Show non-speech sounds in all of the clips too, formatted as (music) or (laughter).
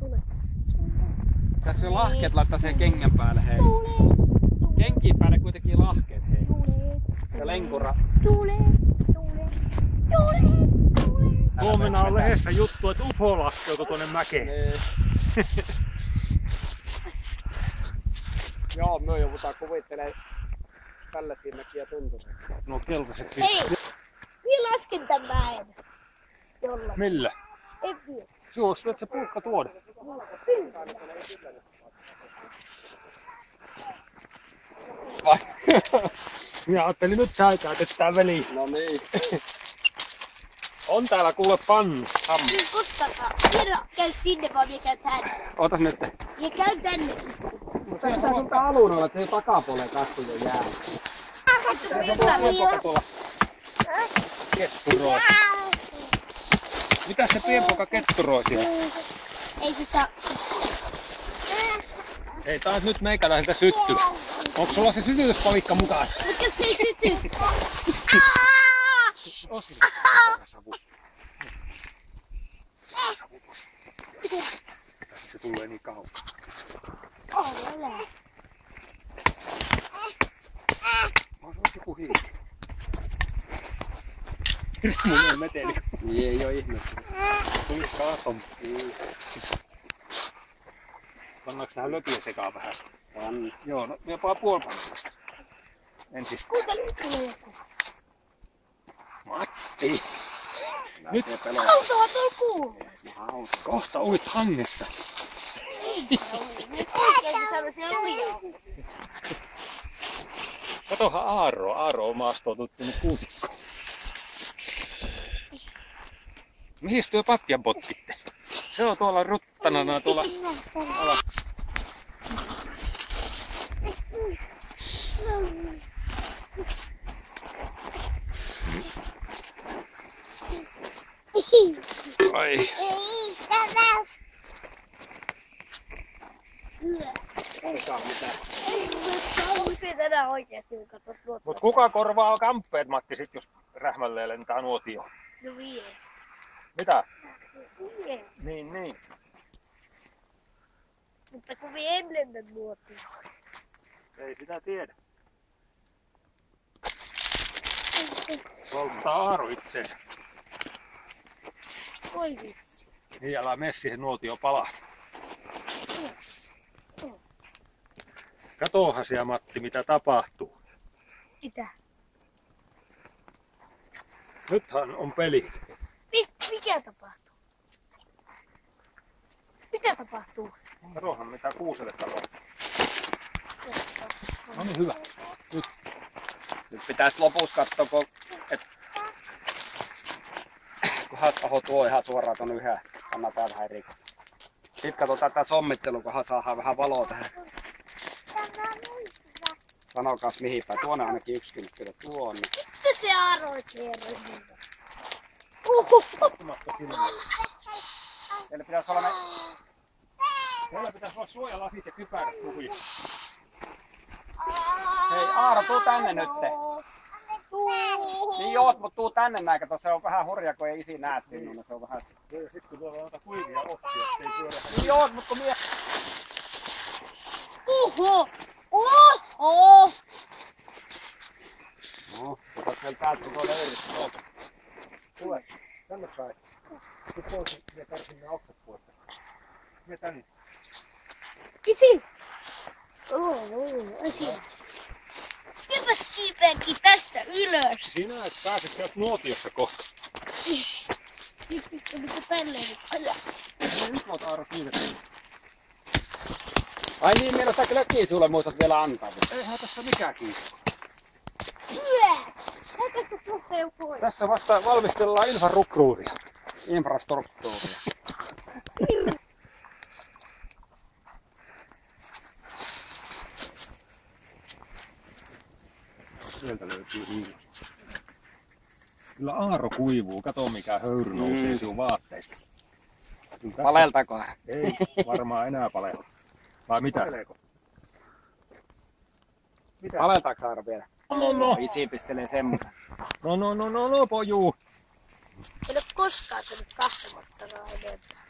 Tule. Tässä on lahkeet laittaa sen kengän päälle hei. Tule. Kenkiin päälle kuitenkin lahkeet hei. Tule. Ja lenkura. Tule. Tule. Tule. Tule. Huomenna on lehdessä juttu, että UFO laskeutui tuonne mäkeen. Niin. (laughs) Joo, me joudutaan kuvittelemaan tällaisia mäkiä tuntureita. No keltaiset Hei! Minä lasken tän mäen. Jolla. Millä? En vielä. Että se puukka tuoda. Vai? Minä ajattelin nyt sä käytetään veli. No niin. On täällä kuule pannu. Hamma. Niin koska saa. Minä käy sinne vaan minä käyn tänne. Ootas nyt. Minä käyn tänne. Tässä on alun alla, että se takapuoleen katso jo jää. Pienpoika tuolla ketturoi. Mitä se pienpoika ketturoi siellä? Ei se saa. Ei taas nyt meikäläiseltä sytty. Onko sulla se sytytyspalikka mukaan? Mutta jos se ei syty. Osi. Se tulee niin kauan. Ole. On se joku hiiri. Hirmuinen meteli. Niin ei oo ihme. Tuli kaaton. Pannaanko tähän lökiä sekaan vähän? On. Joo, no jopa puoli pannasta. Ensis. Kuuntele nyt tulee joku. Matti. Nyt. Autoa tuolla kuuluu. Kohta uit hangessa. Nyt lujaa. Katohan Aaro. Aaro on maastoutunut nyt Mihin työ patjan potkitte? Se on tuolla ruttanana tuolla. Ai. Tuota? Mut kuka korvaa kamppeet, Matti, sit jos rähmälleen lentää nuotio? No vie. Mitä? Vie. Niin, niin. Mutta kun vie en lennä nuotioon. Ei sitä tiedä. Polttaa Aaro itseensä. Voi vitsi. Niin älä mene siihen nuotio palaa. Katoahan siellä Matti, mitä tapahtuu. Mitä? Nythän on peli. Mi- mikä tapahtuu? Mitä tapahtuu? Katohan mitä kuuselle tapahtuu. No niin, hyvä. Nyt pitäis lopussa katsoa, kun... Et... Kunhan Aho tuo ihan suoraan ton yhä. Annetaan vähän rikkoa. Sitten katsotaan tätä sommittelua, kunhan saadaan vähän valoa tähän. Sanokas mihin päin. Tuonne ainakin yksi kynttilä. Tuonne. Mitä se Aaro kerran? Uhuhu. Eli pitäisi olla ne... Meillä pitäisi olla suojalasit ja kypärät kuvissa. Hei Aaro, tuu tänne nyt. Tuu. Niin joo, mutta tuu tänne näin, kato se on vähän hurja, kun ei isi näe niin Se on vähän... Ja sitten kun tuolla on noita kuivia oppia, ettei pyörä. Niin joo, mutta kun mie... Oho! Oho! No, otas vielä täältä kun tuo leiristä. Tule, tänne päin. Nyt pois ja karsin ne oksat pois. Mene tänne. Isi! Oho, asia. Hypäs kiipeänkin tästä ylös. Sinä et pääse sieltä nuotiossa kohta. Nyt pitää niinku tälleen. Aja. No nyt voit Aaro kiivettä. Ai niin, meillä on sitä klökkiä sulle muistat vielä antaa. Eihän tässä mikään kiitos. Hyvä! Pois? Tässä vasta valmistellaan infrarukruuria. Infrastruktuuria. Sieltä löytyy hiili. Kyllä Aaro kuivuu. Kato mikä höyry nousee Mm. sinun vaatteista. Tässä- Paleltako? Ei varmaan enää palella. Vai mitä? Mitä? Paleltaako Aaro vielä? No no, Isi pistelee semmoisen. no no no no no pojuu. En ole koskaan tullut kahtamatta enempää.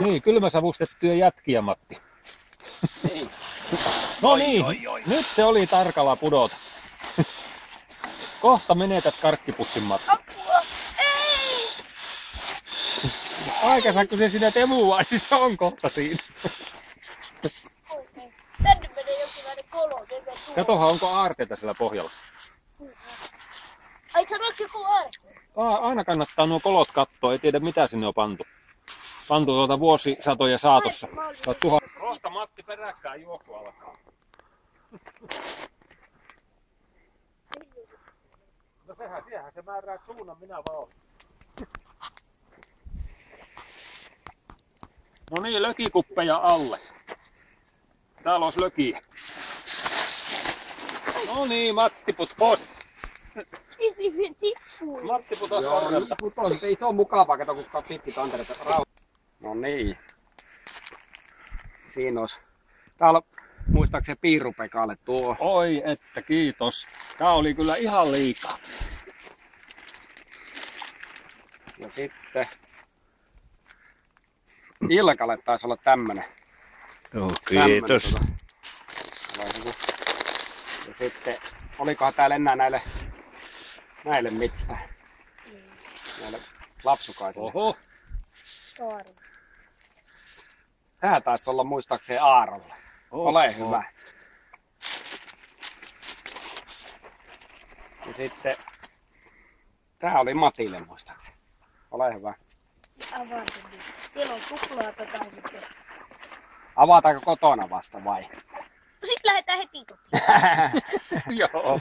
Niin, kylmäsavustettuja jätkiä, Matti. Niin. No Oi, niin, oi, oi. nyt se oli tarkalla pudota. Kohta menetät karkkipussin. Apua! Ei! Aikansa kun se sinä temua, niin se on kohta siinä. Oikein. Tänne menee jonkinlainen kolo. tuohon. Katohan, onko aarteita siellä pohjalla. Ai sanoks joku arki? A- aina kannattaa nuo kolot katsoa, ei tiedä mitä sinne on pantu. Pantu tuota vuosisatoja saatossa. Sä tuha... Kohta Matti peräkkään juoksu alkaa. No sehän, sehän se määrää suunnan, minä vaan. No niin, lökikuppeja alle. Täällä olisi lökiä. No niin, Matti put pois. Isi vielä tippuu. Matti putosi Joo, on, ei se on mukavaa, kato kun pitkin tantereita. No niin. Siinä olisi. Täällä muistaakseni piirupekalle tuo. Oi että kiitos. Tää oli kyllä ihan liikaa. Ja sitten Ilkalle taisi olla tämmönen. Joo, tämmönen tuota. Ja sitten, olikohan täällä enää näille, näille mitään? Näille lapsukaisille. Oho, Kaari. Tää taisi olla muistaakseni Aarolle. Ole Oho. hyvä. Ja sitten, tää oli Matille muistaakseni. Ole hyvä. Avaa sen nyt. Siellä on suklaata tai sitten. Avataanko kotona vasta vai? No sit lähdetään heti kotiin. (laughs) Joo.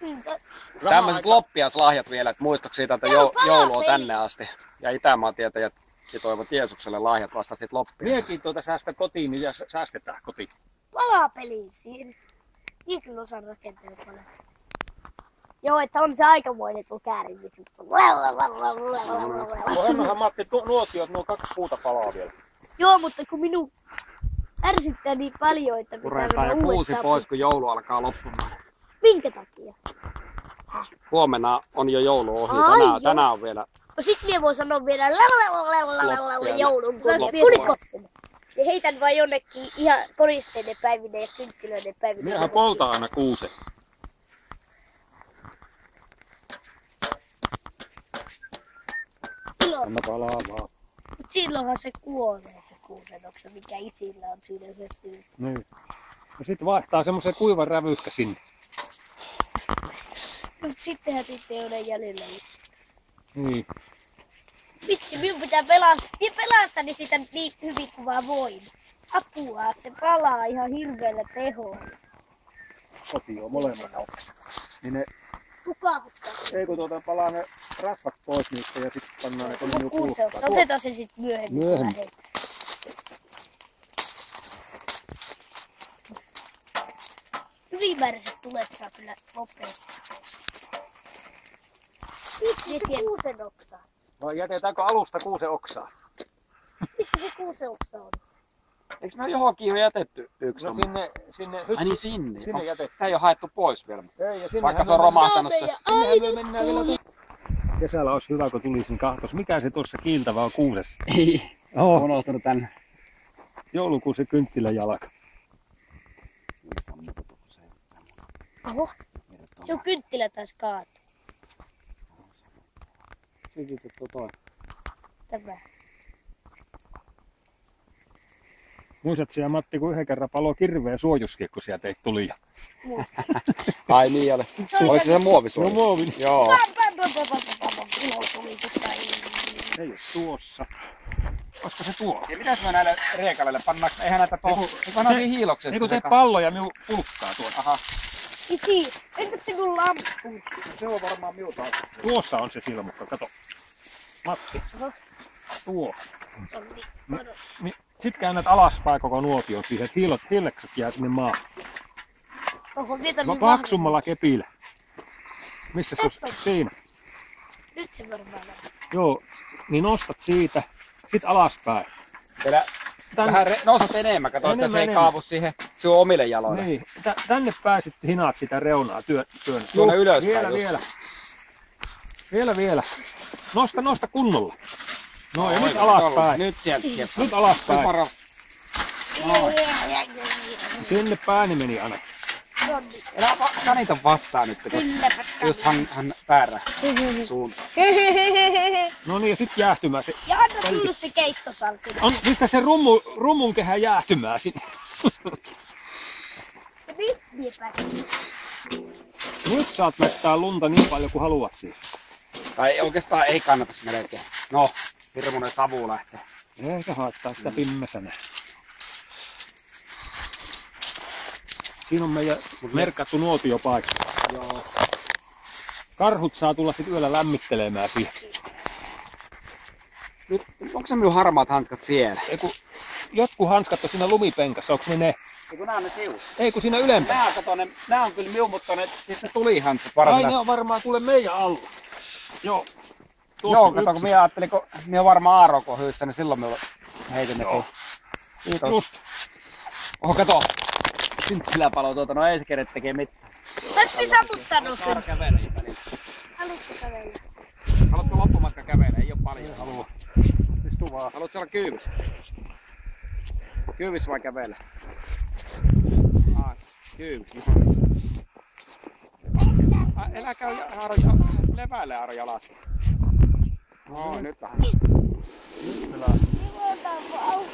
Mm, Tämmöiset loppiaslahjat vielä, että muistatko siitä, että joulu on tänne asti. Ja Itämaan tietäjät ja toivot Jeesukselle lahjat vasta sit loppias. Miekin tuota säästä kotiin, niin sä- säästetään kotiin. palapeliin siinä. Niin kyllä osaan rakentaa paljon. Joo, että on se aikamoinen tuo käärin. niin Ohemmahan Matti nuotiot, nuo kaksi puuta palaa vielä. Joo, mutta kun minun ärsyttää niin paljon, että pitää Puretaan mennä jo kuusi pois, kun joulu alkaa loppumaan. Minkä takia? Huomenna on jo joulu ohi. Tänään, joo. tänään on vielä No sit minä voin sanoa vielä joulun, kun. Ja heitän vaan jonnekin ihan koristeiden päivineen ja kynttilöiden päivineen. Minähän poltaan aina kuusen. Silloin, Anna palaa vaan. mut silloinhan se kuolee se kuusenoksa, mikä isillä on siinä se syy. Niin. No sit vaihtaa semmoisen kuivan rävyskä sinne. Mut sittenhän sitten ei ole jäljellä. Niin. Vitsi, minun pitää pelastaa, minä pelastan niin sitä niin hyvin kuin vaan voin. Apua, se palaa ihan hirveällä teholla. Koti on molemmat aukas. Niin ne, Tukahuttaa. ei kun tuota palaa ne rasvat pois niistä ja sitten pannaan ne tuonne kuuseus, pulkkaan. otetaan se sitten myöhemmin. Myöhemmin. Ylimääräiset tulet saa kyllä nopeasti. Missä se kuusen oksa? Vai jätetäänkö alusta kuusen oksaa? Missä se kuusen oksa on? Eikö me johonkin jo jätetty yksi? No sinne, sinne Ai hytsi. niin sinne. Sinne Oh, jätetty. Sitä ei ole haettu pois vielä. Ei, ja sinne Vaikka se on romahtanut se. Sinnehän me mennään vielä Kesällä olisi hyvä, kun tulisin kahtos. Mikä se tuossa kiiltävä on kuusessa? Ei. Oh, Unohtunut tänne. joulukuusen kynttiläjalka. Oho, se on kynttilä taas kaatu. Sytytetty toi. Tämä. Muistat siellä Matti, kun yhden kerran palo kirveä suojuskin, kun sieltä teit tulia. (laughs) Ai niin ole. Oliko se muovisuoja? No muovin. Joo. Tuli. Ei ole tuossa. Olisiko se tuolla? Ja mitäs me näille riekaleille pannaanko? Eihän näitä tuohon. Eiku- Pannaan te- siihen hiilokseen. Ei kun sitten tee palloja minun pulkkaa tuolla. Aha. Isi, entäs se mun lamppu? Se on varmaan minulta. Tuossa on se silmukka, kato. Matti. Oho. Tuo. Onni. Niin, sit käännät alaspäin koko nuotion siihen, että hiilot, hiilekset jää sinne maahan. Oho, vietä Va- nyt Paksummalla kepillä. Missä se Tässä on? Siinä. Nyt se varmaan on. Joo. Niin nostat siitä. Sit alaspäin. Vielä Tänne, vähän re- nostat enemmän. Kato, että se ei enemmän. kaavu siihen sun omille jaloille. niin, tä- tänne pääsit hinaat sitä reunaa työn. työn. Tuonne ylöspäin Vielä, just. vielä. Vielä, vielä. Nosta, nosta kunnolla. No ja nyt alaspäin. Nyt sieltä kiepsaa. Nyt alaspäin. Sinne pääni meni aina. Elä va- kanita vastaan nyt, kun Kylläpä just hän, hän päärästä suuntaan. No niin, ja sitten jäähtymään se. Ja anna tullut se keittosalkku. On, pistä se rummu, rummun kehä jäähtymään sinne. Ja nyt minä. Nyt saat vetää lunta niin paljon kuin haluat siihen. Tai oikeastaan ei kannata melkein. No, hirmuinen savu lähtee. Ei se haittaa sitä pimmäsänä. Siinä on meidän merkattu nuotiopaikka. Joo. Karhut saa tulla sitten yöllä lämmittelemään siihen. Nyt, onko se minun harmaat hanskat siellä? Ei kun jotkut hanskat on siinä lumipenkassa, onko ne ne? Ei kun nää on ne sius. Ei kun siinä ylempää. Nää, kato, ne, nää on kyllä minun, mutta ne, siis ne tulihanskat Ai varsinaisesti. ne on varmaan kuule meidän alla. Joo. Joo, kato, kun minä ajattelin, kun minä on varmaan Aaroko hyyssä, niin silloin minä heitin ne siihen. Kiitos. Just. Oho, kato. Kynttiläpalo tuota, no ei se kere tekee mitään. Tästä. Saara kävelee välillä. Haluatko kävellä? Haluatko loppumatka kävellä? Ei oo paljon. Haluaa. Istu vaan. Haluatko olla kyyvis? Kyyvis vai kävellä? Ah, Elä käy Aaro, leväile Aaro jalas. No, nyt vähän. Juotaan vaan.